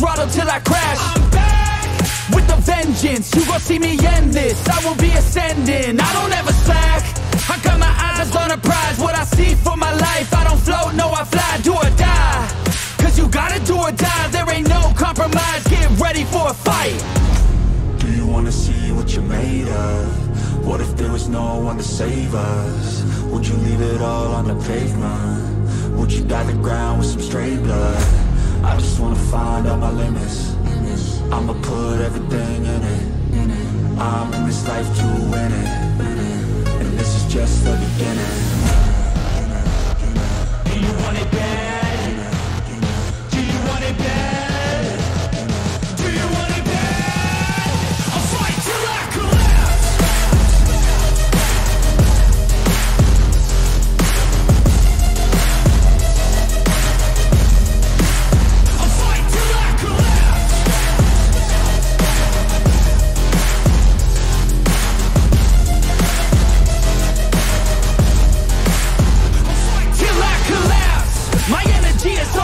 throttle till I crash. I'm back with the vengeance. You gon' see me end this. I will be ascending. I don't ever slack. I got my eyes on a prize. What I see for my life. I don't float, no, I fly. Do or die. Cause you gotta do or die. There ain't no compromise. Get ready for a fight. Do you wanna see what you're made of? What if there was no one to save us? Would you leave it all on the pavement? Would you dye the ground with some stray blood? I just wanna find out my limits. I'ma put everything in it. I'm in this life to win it. And this is just the beginning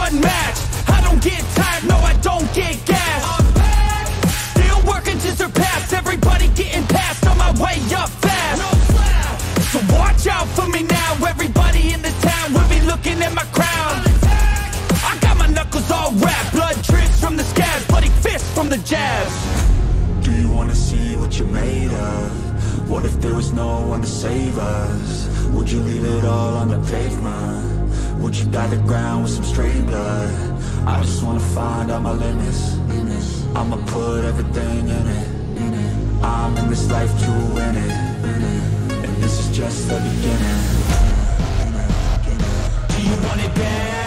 unmatched. I don't get tired, no, I don't get gas. i'm Still working to surpass everybody getting past on my way up fast. So watch out for me now. Everybody in this town will be looking at my crown. I got my knuckles all wrapped, blood drips from the scabs, bloody fists from the jabs. Do you wanna see what you're made of? What if there was no one to save us? Would you leave it all on the pavement? Would you dye the ground with some stray blood? I just wanna find out my limits I'ma put everything in it I'm in this life to win it And this is just the beginning Do you want it bad?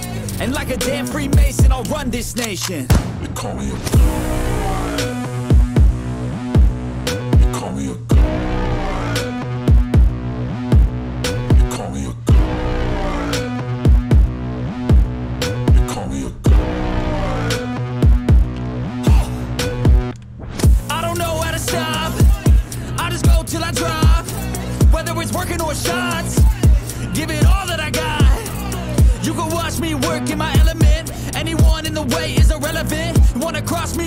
And like a damn Freemason, I'll run this nation. They call me a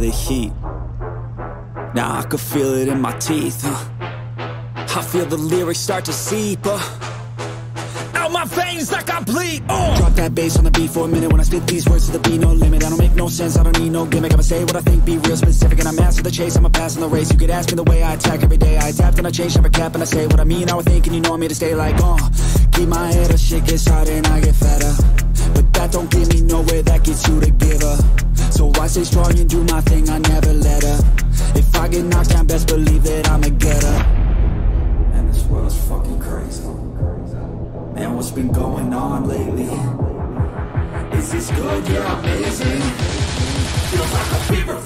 The heat. Now I can feel it in my teeth. huh? I feel the lyrics start to seep. Uh, out my veins like I bleed. Uh. Drop that bass on the beat for a minute when I spit these words to the beat, no limit. I don't make no sense, I don't need no gimmick. I'ma say what I think, be real specific, and I'm after the chase. I'ma pass in the race. You could ask me the way I attack every day. I adapt and I change, never cap, and I say what I mean, how I think, and you know I'm here to stay like, uh. Keep my head up, shit gets hard and I get fatter. But that don't get me nowhere, that gets you to give up So I stay strong and do my thing, I never let up If I get knocked down, best believe that I'ma get up Man, this world's fucking crazy Man, what's been going on lately? Is this good? Yeah, amazing Feels like a fever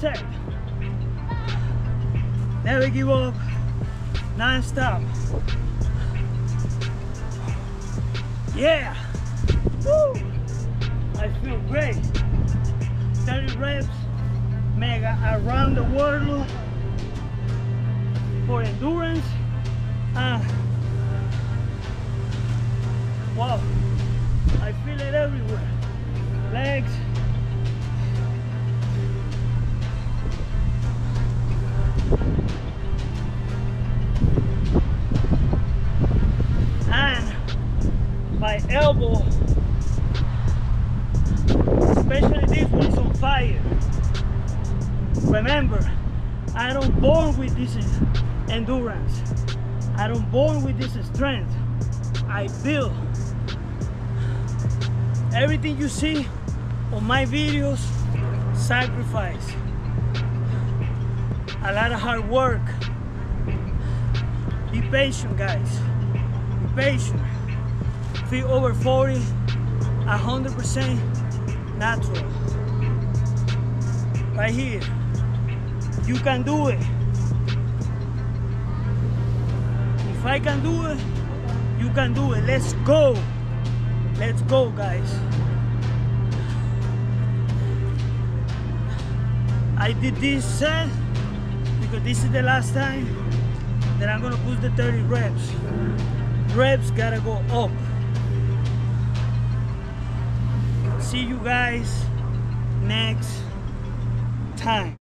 Set. Never give up. Non-stop. Yeah. Woo. I feel great. 30 reps. Mega around the world for endurance. Ah. Wow. I feel it everywhere. Legs. Fire. Remember, I don't born with this endurance. I don't born with this strength. I build. Everything you see on my videos, sacrifice. A lot of hard work. Be patient, guys. Be patient. Feel over 40, 100% natural. Right here. You can do it. If I can do it, you can do it. Let's go. Let's go, guys. I did this set because this is the last time that I'm gonna push the 30 reps. Reps gotta go up. See you guys next time.